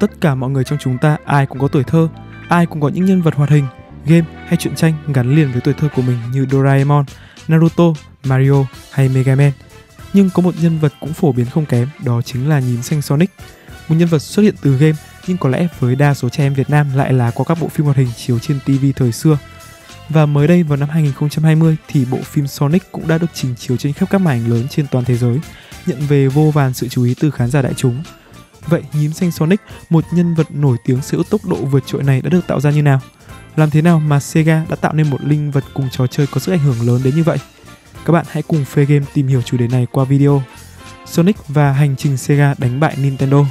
Tất cả mọi người trong chúng ta ai cũng có tuổi thơ, ai cũng có những nhân vật hoạt hình, game hay truyện tranh gắn liền với tuổi thơ của mình như Doraemon, Naruto, Mario hay Mega Man. Nhưng có một nhân vật cũng phổ biến không kém, đó chính là nhím xanh Sonic. Một nhân vật xuất hiện từ game nhưng có lẽ với đa số trẻ em Việt Nam lại là qua các bộ phim hoạt hình chiếu trên TV thời xưa. Và mới đây vào năm 2020 thì bộ phim Sonic cũng đã được trình chiếu trên khắp các màn ảnh lớn trên toàn thế giới, nhận về vô vàn sự chú ý từ khán giả đại chúng. Vậy nhím xanh Sonic, một nhân vật nổi tiếng sở hữu tốc độ vượt trội này đã được tạo ra như nào? Làm thế nào mà Sega đã tạo nên một linh vật cùng trò chơi có sức ảnh hưởng lớn đến như vậy? Các bạn hãy cùng Phê Game tìm hiểu chủ đề này qua video Sonic và hành trình Sega đánh bại Nintendo.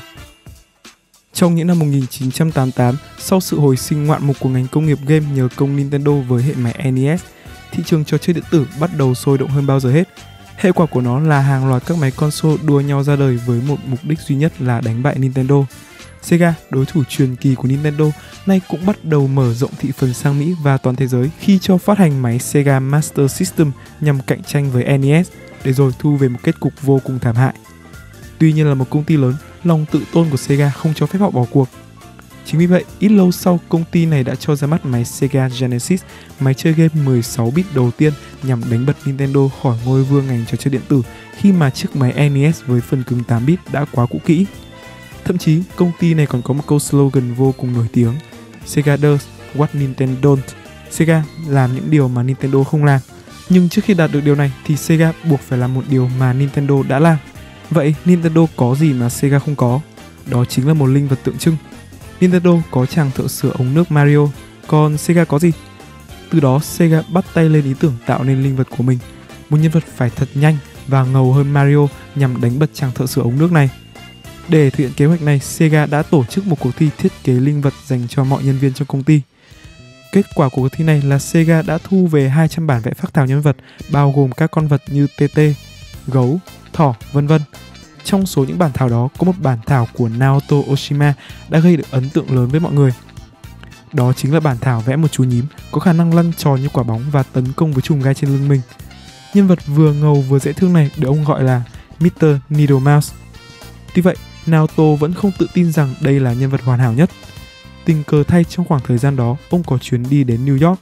Trong những năm 1988, sau sự hồi sinh ngoạn mục của ngành công nghiệp game nhờ công Nintendo với hệ máy NES, thị trường trò chơi điện tử bắt đầu sôi động hơn bao giờ hết. Hệ quả của nó là hàng loạt các máy console đua nhau ra đời với một mục đích duy nhất là đánh bại Nintendo. Sega, đối thủ truyền kỳ của Nintendo, nay cũng bắt đầu mở rộng thị phần sang Mỹ và toàn thế giới khi cho phát hành máy Sega Master System nhằm cạnh tranh với NES, để rồi thu về một kết cục vô cùng thảm hại. Tuy nhiên là một công ty lớn, lòng tự tôn của Sega không cho phép họ bỏ cuộc. Chính vì vậy, ít lâu sau, công ty này đã cho ra mắt máy Sega Genesis, máy chơi game 16 bit đầu tiên nhằm đánh bật Nintendo khỏi ngôi vương ngành trò chơi điện tử khi mà chiếc máy NES với phần cứng 8 bit đã quá cũ kỹ. Thậm chí, công ty này còn có một câu slogan vô cùng nổi tiếng Sega does what Nintendo don't. Sega làm những điều mà Nintendo không làm. Nhưng trước khi đạt được điều này thì Sega buộc phải làm một điều mà Nintendo đã làm. Vậy Nintendo có gì mà Sega không có? Đó chính là một linh vật tượng trưng. Nintendo có chàng thợ sửa ống nước Mario, còn Sega có gì? Từ đó Sega bắt tay lên ý tưởng tạo nên linh vật của mình, một nhân vật phải thật nhanh và ngầu hơn Mario nhằm đánh bật chàng thợ sửa ống nước này. Để thực hiện kế hoạch này, Sega đã tổ chức một cuộc thi thiết kế linh vật dành cho mọi nhân viên trong công ty. Kết quả của cuộc thi này là Sega đã thu về 200 bản vẽ phác thảo nhân vật, bao gồm các con vật như TT, gấu, thỏ, vân vân. Trong số những bản thảo đó có một bản thảo của Naoto Oshima đã gây được ấn tượng lớn với mọi người. Đó chính là bản thảo vẽ một chú nhím có khả năng lăn tròn như quả bóng và tấn công với chùm gai trên lưng mình. Nhân vật vừa ngầu vừa dễ thương này được ông gọi là Mr. Needle Mouse. Tuy vậy, Naoto vẫn không tự tin rằng đây là nhân vật hoàn hảo nhất. Tình cờ thay trong khoảng thời gian đó, ông có chuyến đi đến New York.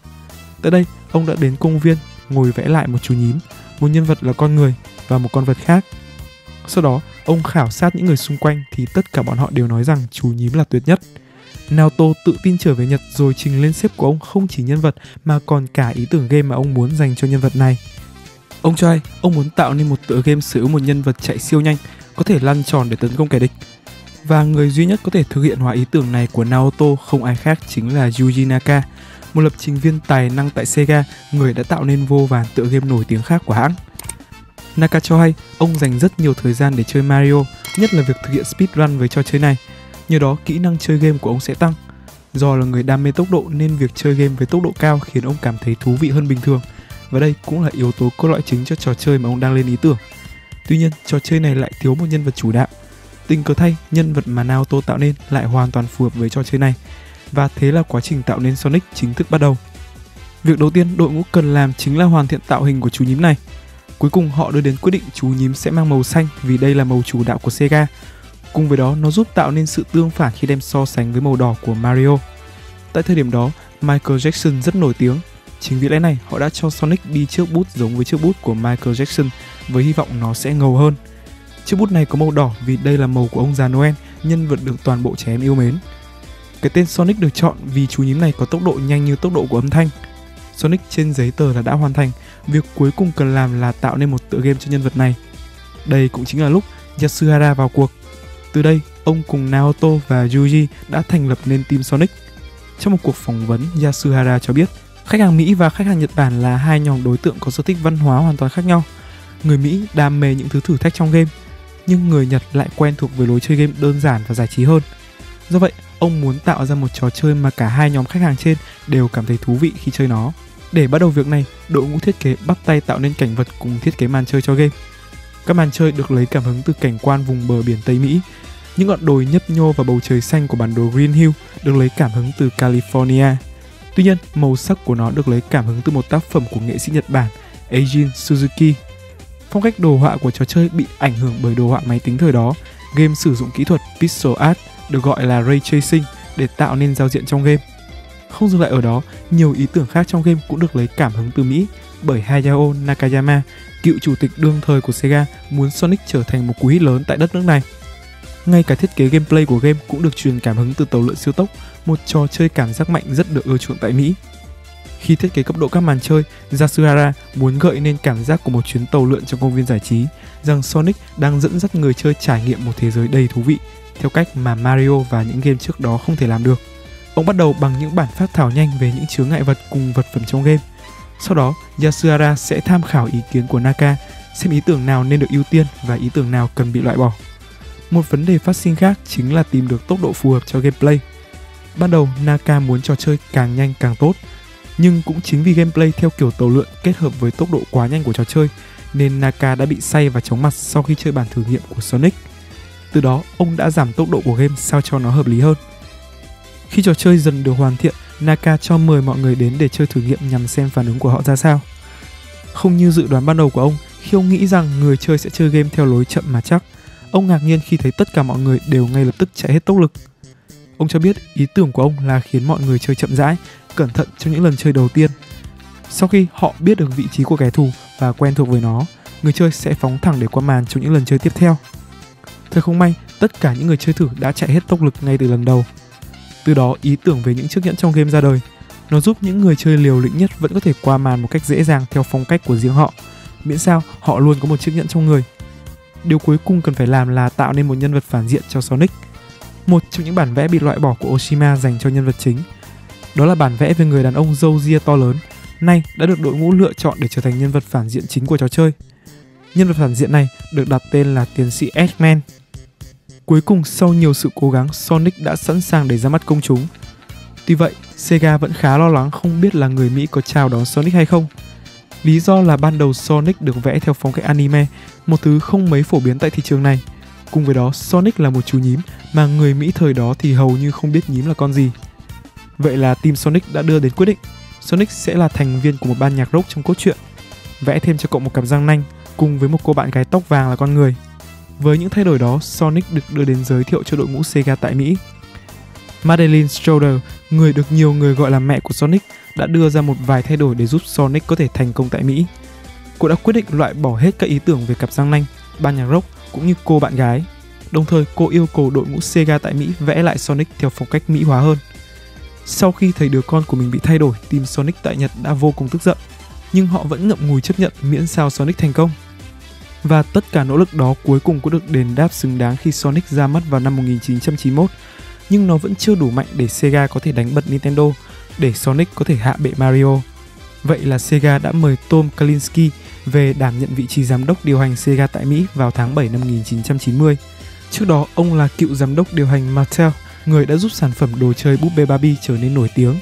Tại đây, ông đã đến công viên, ngồi vẽ lại một chú nhím, một nhân vật là con người và một con vật khác. Sau đó, ông khảo sát những người xung quanh thì tất cả bọn họ đều nói rằng chú nhím là tuyệt nhất. Naoto tự tin trở về Nhật rồi trình lên sếp của ông không chỉ nhân vật mà còn cả ý tưởng game mà ông muốn dành cho nhân vật này. Ông cho hay ông muốn tạo nên một tựa game sở hữu một nhân vật chạy siêu nhanh, có thể lăn tròn để tấn công kẻ địch. Và người duy nhất có thể thực hiện hóa ý tưởng này của Naoto không ai khác chính là Yuji Naka, một lập trình viên tài năng tại Sega, người đã tạo nên vô vàn tựa game nổi tiếng khác của hãng. Naka cho hay ông dành rất nhiều thời gian để chơi Mario, nhất là việc thực hiện speedrun với trò chơi này. Nhờ đó kỹ năng chơi game của ông sẽ tăng. Do là người đam mê tốc độ nên việc chơi game với tốc độ cao khiến ông cảm thấy thú vị hơn bình thường. Và đây cũng là yếu tố cốt lõi chính cho trò chơi mà ông đang lên ý tưởng. Tuy nhiên, trò chơi này lại thiếu một nhân vật chủ đạo. Tình cờ thay, nhân vật mà Naoto tạo nên lại hoàn toàn phù hợp với trò chơi này. Và thế là quá trình tạo nên Sonic chính thức bắt đầu. Việc đầu tiên đội ngũ cần làm chính là hoàn thiện tạo hình của chú nhím này. Cuối cùng họ đưa đến quyết định chú nhím sẽ mang màu xanh vì đây là màu chủ đạo của Sega. Cùng với đó, nó giúp tạo nên sự tương phản khi đem so sánh với màu đỏ của Mario. Tại thời điểm đó, Michael Jackson rất nổi tiếng. Chính vì lẽ này, họ đã cho Sonic đi chiếc bút giống với chiếc bút của Michael Jackson với hy vọng nó sẽ ngầu hơn. Chiếc bút này có màu đỏ vì đây là màu của ông già Noel, nhân vật được toàn bộ trẻ em yêu mến. Cái tên Sonic được chọn vì chú nhím này có tốc độ nhanh như tốc độ của âm thanh. Sonic trên giấy tờ là đã hoàn thành, việc cuối cùng cần làm là tạo nên một tựa game cho nhân vật này. Đây cũng chính là lúc Yasuhara vào cuộc. Từ đây, ông cùng Naoto và Yuji đã thành lập nên team Sonic. Trong một cuộc phỏng vấn, Yasuhara cho biết khách hàng Mỹ và khách hàng Nhật Bản là hai nhóm đối tượng có sở thích văn hóa hoàn toàn khác nhau. Người Mỹ đam mê những thứ thử thách trong game, nhưng người Nhật lại quen thuộc với lối chơi game đơn giản và giải trí hơn. Do vậy, ông muốn tạo ra một trò chơi mà cả hai nhóm khách hàng trên đều cảm thấy thú vị khi chơi nó. Để bắt đầu việc này, đội ngũ thiết kế bắt tay tạo nên cảnh vật cùng thiết kế màn chơi cho game. Các màn chơi được lấy cảm hứng từ cảnh quan vùng bờ biển Tây Mỹ. Những ngọn đồi nhấp nhô và bầu trời xanh của bản đồ Green Hill được lấy cảm hứng từ California. Tuy nhiên, màu sắc của nó được lấy cảm hứng từ một tác phẩm của nghệ sĩ Nhật Bản Eijin Suzuki. Phong cách đồ họa của trò chơi bị ảnh hưởng bởi đồ họa máy tính thời đó. Game sử dụng kỹ thuật pixel art được gọi là ray tracing để tạo nên giao diện trong game. Không dừng lại ở đó, nhiều ý tưởng khác trong game cũng được lấy cảm hứng từ Mỹ bởi Hayao Nakayama, cựu chủ tịch đương thời của Sega muốn Sonic trở thành một cú hit lớn tại đất nước này. Ngay cả thiết kế gameplay của game cũng được truyền cảm hứng từ tàu lượn siêu tốc, một trò chơi cảm giác mạnh rất được ưa chuộng tại Mỹ. Khi thiết kế cấp độ các màn chơi, Yasuhara muốn gợi nên cảm giác của một chuyến tàu lượn trong công viên giải trí, rằng Sonic đang dẫn dắt người chơi trải nghiệm một thế giới đầy thú vị, theo cách mà Mario và những game trước đó không thể làm được. Ông bắt đầu bằng những bản phát thảo nhanh về những chướng ngại vật cùng vật phẩm trong game. Sau đó, Yasuhara sẽ tham khảo ý kiến của Naka, xem ý tưởng nào nên được ưu tiên và ý tưởng nào cần bị loại bỏ. Một vấn đề phát sinh khác chính là tìm được tốc độ phù hợp cho gameplay. Ban đầu, Naka muốn trò chơi càng nhanh càng tốt, nhưng cũng chính vì gameplay theo kiểu tàu lượn kết hợp với tốc độ quá nhanh của trò chơi nên Naka đã bị say và chóng mặt sau khi chơi bản thử nghiệm của Sonic. Từ đó, ông đã giảm tốc độ của game sao cho nó hợp lý hơn. Khi trò chơi dần được hoàn thiện, Naka cho mời mọi người đến để chơi thử nghiệm nhằm xem phản ứng của họ ra sao. Không như dự đoán ban đầu của ông, khi ông nghĩ rằng người chơi sẽ chơi game theo lối chậm mà chắc, ông ngạc nhiên khi thấy tất cả mọi người đều ngay lập tức chạy hết tốc lực. Ông cho biết ý tưởng của ông là khiến mọi người chơi chậm rãi, cẩn thận trong những lần chơi đầu tiên. Sau khi họ biết được vị trí của kẻ thù và quen thuộc với nó, người chơi sẽ phóng thẳng để qua màn trong những lần chơi tiếp theo. Thật không may, tất cả những người chơi thử đã chạy hết tốc lực ngay từ lần đầu. Từ đó ý tưởng về những chiếc nhẫn trong game ra đời. Nó giúp những người chơi liều lĩnh nhất vẫn có thể qua màn một cách dễ dàng theo phong cách của riêng họ, miễn sao họ luôn có một chiếc nhẫn trong người. Điều cuối cùng cần phải làm là tạo nên một nhân vật phản diện cho Sonic. Một trong những bản vẽ bị loại bỏ của Oshima dành cho nhân vật chính. Đó là bản vẽ về người đàn ông râu ria to lớn, nay đã được đội ngũ lựa chọn để trở thành nhân vật phản diện chính của trò chơi. Nhân vật phản diện này được đặt tên là tiến sĩ Eggman. Cuối cùng sau nhiều sự cố gắng, Sonic đã sẵn sàng để ra mắt công chúng. Tuy vậy, Sega vẫn khá lo lắng không biết là người Mỹ có chào đón Sonic hay không. Lý do là ban đầu Sonic được vẽ theo phong cách anime, một thứ không mấy phổ biến tại thị trường này. Cùng với đó, Sonic là một chú nhím mà người Mỹ thời đó thì hầu như không biết nhím là con gì. Vậy là team Sonic đã đưa đến quyết định Sonic sẽ là thành viên của một ban nhạc rock trong cốt truyện. Vẽ thêm cho cậu một cặp răng nanh cùng với một cô bạn gái tóc vàng là con người. Với những thay đổi đó, Sonic được đưa đến giới thiệu cho đội ngũ Sega tại Mỹ. Madeline Stroder, người được nhiều người gọi là mẹ của Sonic, đã đưa ra một vài thay đổi để giúp Sonic có thể thành công tại Mỹ. Cô đã quyết định loại bỏ hết các ý tưởng về cặp răng nanh, ban nhạc rock cũng như cô bạn gái. Đồng thời, cô yêu cầu đội ngũ Sega tại Mỹ vẽ lại Sonic theo phong cách Mỹ hóa hơn. Sau khi thấy đứa con của mình bị thay đổi, team Sonic tại Nhật đã vô cùng tức giận, nhưng họ vẫn ngậm ngùi chấp nhận miễn sao Sonic thành công. Và tất cả nỗ lực đó cuối cùng cũng được đền đáp xứng đáng khi Sonic ra mắt vào năm 1991, nhưng nó vẫn chưa đủ mạnh để Sega có thể đánh bật Nintendo, để Sonic có thể hạ bệ Mario. Vậy là Sega đã mời Tom Kalinske về đảm nhận vị trí giám đốc điều hành Sega tại Mỹ vào tháng 7 năm 1990. Trước đó, ông là cựu giám đốc điều hành Mattel người đã giúp sản phẩm đồ chơi búp bê Barbie trở nên nổi tiếng.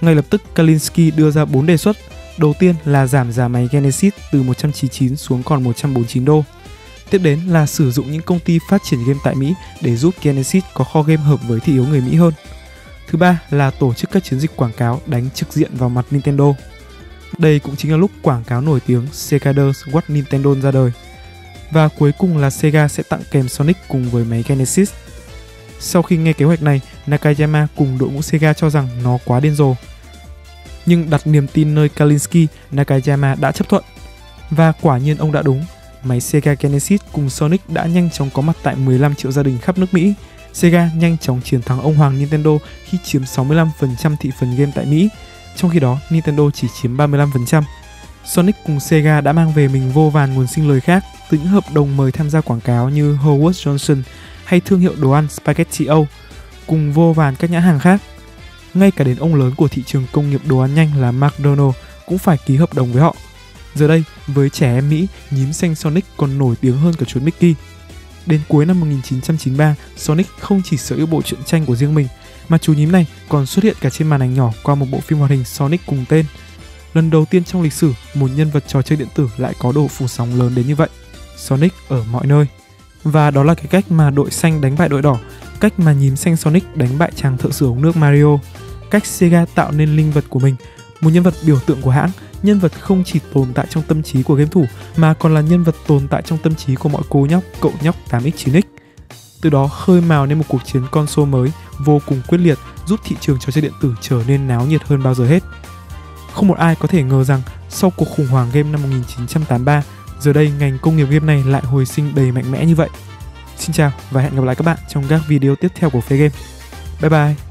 Ngay lập tức, Kalinske đưa ra 4 đề xuất. Đầu tiên là giảm giá máy Genesis từ 199 xuống còn 149 đô. Tiếp đến là sử dụng những công ty phát triển game tại Mỹ để giúp Genesis có kho game hợp với thị hiếu người Mỹ hơn. Thứ ba là tổ chức các chiến dịch quảng cáo đánh trực diện vào mặt Nintendo. Đây cũng chính là lúc quảng cáo nổi tiếng Sega What Nintendo ra đời. Và cuối cùng là Sega sẽ tặng kèm Sonic cùng với máy Genesis sau khi nghe kế hoạch này, Nakayama cùng đội ngũ Sega cho rằng nó quá điên rồ. Nhưng đặt niềm tin nơi Kalinsky, Nakayama đã chấp thuận. Và quả nhiên ông đã đúng. Máy Sega Genesis cùng Sonic đã nhanh chóng có mặt tại 15 triệu gia đình khắp nước Mỹ. Sega nhanh chóng chiến thắng ông hoàng Nintendo khi chiếm 65% thị phần game tại Mỹ, trong khi đó Nintendo chỉ chiếm 35%. Sonic cùng Sega đã mang về mình vô vàn nguồn sinh lời khác từ những hợp đồng mời tham gia quảng cáo như Howard Johnson, hay thương hiệu đồ ăn Spaghetti O, cùng vô vàn các nhãn hàng khác. Ngay cả đến ông lớn của thị trường công nghiệp đồ ăn nhanh là McDonald cũng phải ký hợp đồng với họ. Giờ đây, với trẻ em Mỹ, nhím xanh Sonic còn nổi tiếng hơn cả chú Mickey. Đến cuối năm 1993, Sonic không chỉ sở hữu bộ truyện tranh của riêng mình, mà chú nhím này còn xuất hiện cả trên màn ảnh nhỏ qua một bộ phim hoạt hình Sonic cùng tên. Lần đầu tiên trong lịch sử, một nhân vật trò chơi điện tử lại có độ phủ sóng lớn đến như vậy. Sonic ở mọi nơi. Và đó là cái cách mà đội xanh đánh bại đội đỏ, cách mà nhím xanh Sonic đánh bại chàng thợ sửa ống nước Mario, cách Sega tạo nên linh vật của mình, một nhân vật biểu tượng của hãng, nhân vật không chỉ tồn tại trong tâm trí của game thủ mà còn là nhân vật tồn tại trong tâm trí của mọi cô nhóc, cậu nhóc 8x 9x. Từ đó khơi mào nên một cuộc chiến console mới vô cùng quyết liệt, giúp thị trường trò chơi điện tử trở nên náo nhiệt hơn bao giờ hết. Không một ai có thể ngờ rằng sau cuộc khủng hoảng game năm 1983, giờ đây ngành công nghiệp game này lại hồi sinh đầy mạnh mẽ như vậy. Xin chào và hẹn gặp lại các bạn trong các video tiếp theo của Phê Game. Bye bye!